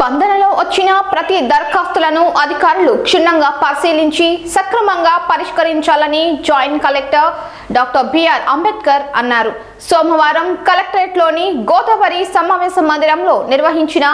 స్పందనలో వచ్చిన ప్రతి దరఖాస్తులను అధికారులు క్షుణ్ణంగా పరిశీలించి సక్రమంగా పరిష్కరించాలని joint collector doctor BR Ambedkar అన్నారు. సోమవారం కలెక్టరేట్లోని గోదావరి సమావేశ మందిరంలో నిర్వహించిన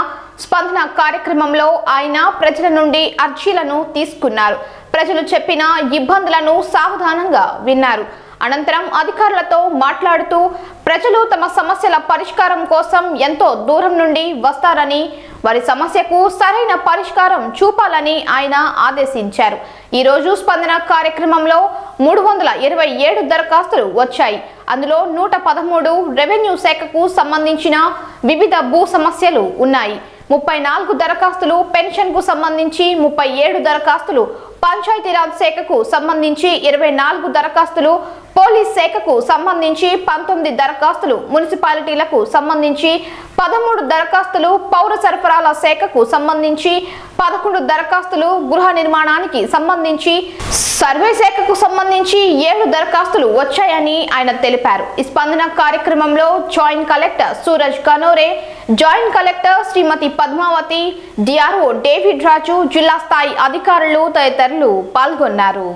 స్పందన కార్యక్రమంలో ఆయన ప్రజల నుండి అర్జీలను తీసుకున్నారు. ప్రజలు చెప్పిన ఇబ్బందులను సావధానంగా విన్నారు. అనంతరం అధికారులతో మాట్లాడుతూ ప్రజలు తమ సమస్యల పరిష్కారం కోసం ఎంతో దూరం నుండి వస్తారని వారి సమస్యకు సరైన పరిష్కారం చూపాలని ఆయన ఆదేశించారు. ఈరోజు స్పందన కార్యక్రమంలో మూడు వందల ఇరవై ఏడు దరఖాస్తులు వచ్చాయి. అందులో నూట పదమూడు రెవెన్యూ శాఖకు సంబంధించిన వివిధ భూ సమస్యలు ఉన్నాయి. ముప్పై నాలుగు దరఖాస్తులు పెన్షన్కు సంబంధించి ముప్పై ఏడు దరఖాస్తులు పంచాయతీరాజ్ శాఖకు సంబంధించి ఇరవై నాలుగు దరఖాస్తులు పోలీస్ శాఖకు సంబంధించి పంతొమ్మిది దరఖాస్తులు మున్సిపాలిటీలకు సంబంధించి పదమూడు దరఖాస్తులు పౌర సరఫరాల శాఖకు సంబంధించి పదకొండు దరఖాస్తులు గృహ నిర్మాణానికి సంబంధించి సర్వే శాఖకు సంబంధించి ఏడు దరఖాస్తులు వచ్చాయని ఆయన తెలిపారు. ఈ స్పందన కార్యక్రమంలో joint collector Suraj Kanore joint collector Shrimati Padmavathi DRO David Raju జిల్లా స్థాయి అధికారులు తదితరులు పాల్గొన్నారు.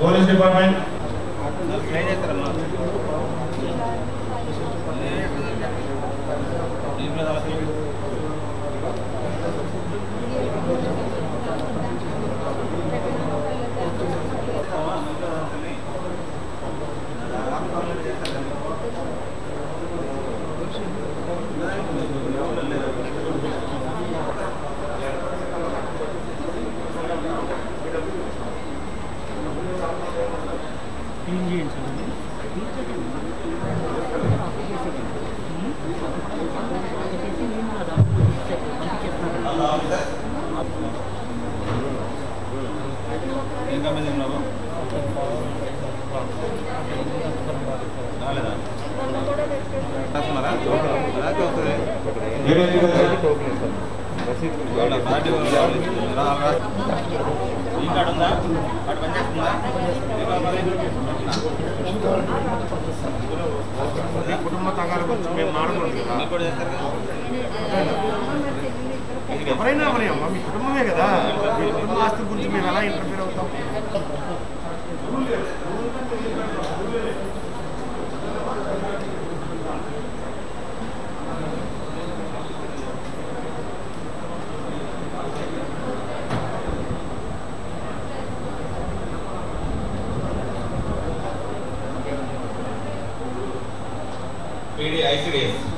Police department. ఈ కార్డు ఉందా కార్డు పనిచేస్తుందా కుటుంబ తగాల గురించి మేము మాట్లాడుకోండి కదా ఎవరైనా మరి అమ్మా మీ కుటుంబమే కదా. మీ కుటుంబ ఆస్తి గురించి మేము ఎలా ఇంటర్ఫీర్ అవుతాం? ED ICDS